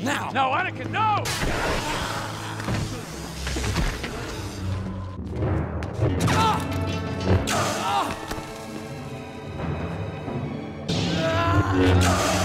Now! No, Anakin, no! Ah! Ah! Ah!